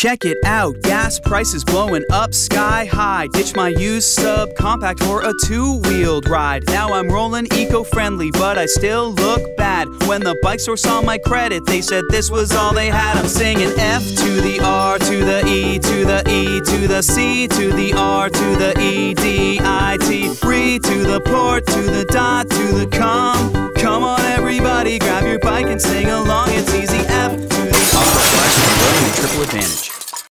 Check it out, gas prices blowing up sky high. Ditch my used subcompact for a two wheeled ride. Now I'm rolling eco friendly, but I still look bad. When the bike store saw my credit, they said this was all they had. I'm singing F to the R to the E to the E to the C to the R to the E D I T. Free to the port to the dot to the com. Come on, everybody, grab your bike and sing along. It's advantage.